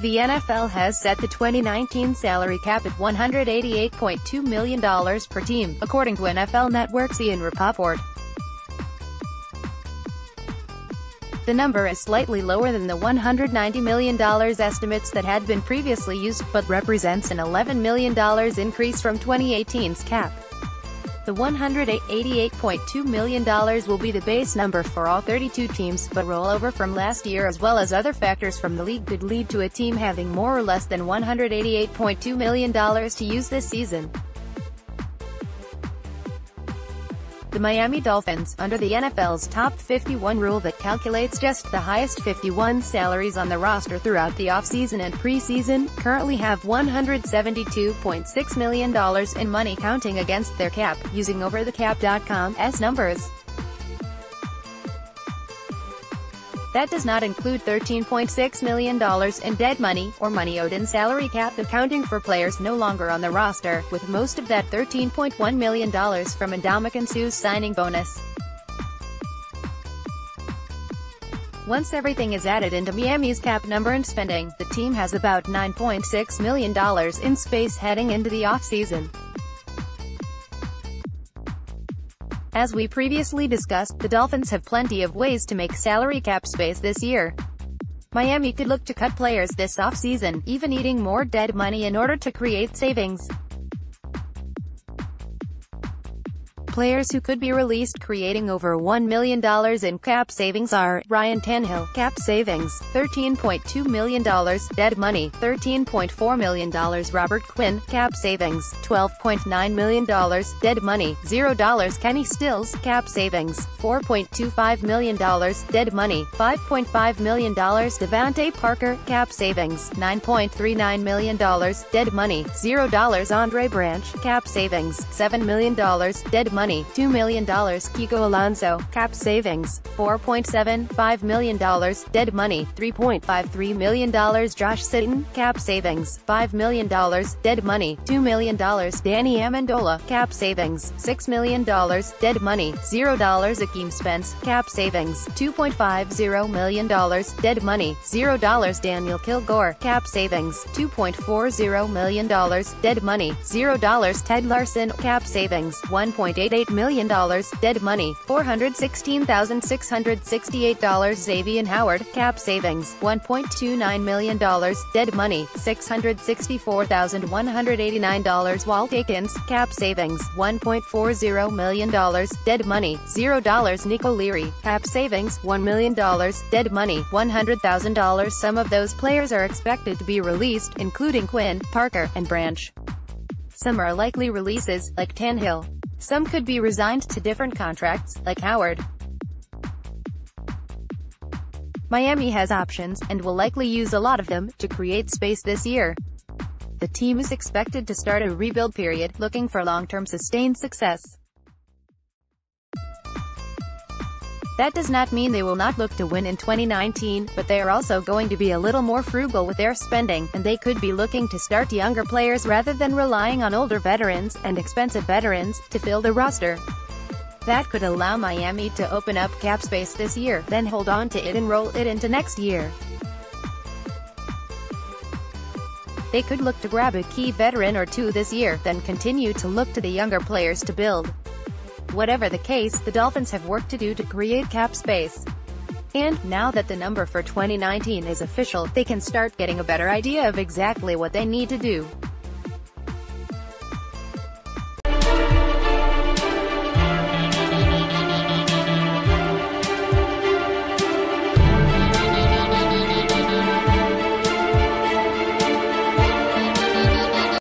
The NFL has set the 2019 salary cap at $188.2 million per team, according to NFL Network's Ian Rapoport. The number is slightly lower than the $190 million estimates that had been previously used, but represents an $11 million increase from 2018's cap. The $188.2 million will be the base number for all 32 teams, but rollover from last year as well as other factors from the league could lead to a team having more or less than $188.2 million to use this season. The Miami Dolphins, under the NFL's Top 51 rule that calculates just the highest 51 salaries on the roster throughout the offseason and preseason, currently have $172.6 million in money counting against their cap, using OverTheCap.com's numbers. That does not include $13.6 million in dead money, or money owed in salary cap accounting for players no longer on the roster, with most of that $13.1 million from Ndamukong Suh's signing bonus. Once everything is added into Miami's cap number and spending, the team has about $9.6 million in space heading into the offseason. As we previously discussed, the Dolphins have plenty of ways to make salary cap space this year. Miami could look to cut players this offseason, even eating more dead money in order to create savings. Players who could be released creating over $1 million in cap savings are, Ryan Tannehill, cap savings, $13.2 million, dead money, $13.4 million Robert Quinn, cap savings, $12.9 million, dead money, $0 Kenny Stills, cap savings, $4.25 million, dead money, $5.5 million DeVante Parker, cap savings, $9.39 million, dead money, $0 Andre Branch, cap savings, $7 million, dead money, money, $2 million Kiko Alonso, cap savings, $4.75 million, dead money, $3.53 million Josh Sitton, cap savings, $5 million, dead money, $2 million Danny Amendola, cap savings, $6 million, dead money, $0 Akeem Spence, cap savings, $2.50 million, dead money, $0 Daniel Kilgore, cap savings, $2.40 million, dead money, $0 Ted Larsen, cap savings, 1.8 $1.88 million, dead money, $416,668 Xavier Howard, cap savings, $1.29 million, dead money, $664,189 Walt Aikens, cap savings, $1.40 million, dead money, $0 Nick O'Leary, cap savings, $1 million, dead money, $100,000 Some of those players are expected to be released, including Quinn, Parker, and Branch. Some are likely releases, like Tannehill. Some could be resigned to different contracts, like Howard. Miami has options, and will likely use a lot of them, to create space this year. The team is expected to start a rebuild period, looking for long-term sustained success. That does not mean they will not look to win in 2019, but they are also going to be a little more frugal with their spending, and they could be looking to start younger players rather than relying on older veterans, and expensive veterans, to fill the roster. That could allow Miami to open up cap space this year, then hold on to it and roll it into next year. They could look to grab a key veteran or two this year, then continue to look to the younger players to build. Whatever the case, the Dolphins have work to do to create cap space. And, now that the number for 2019 is official, they can start getting a better idea of exactly what they need to do.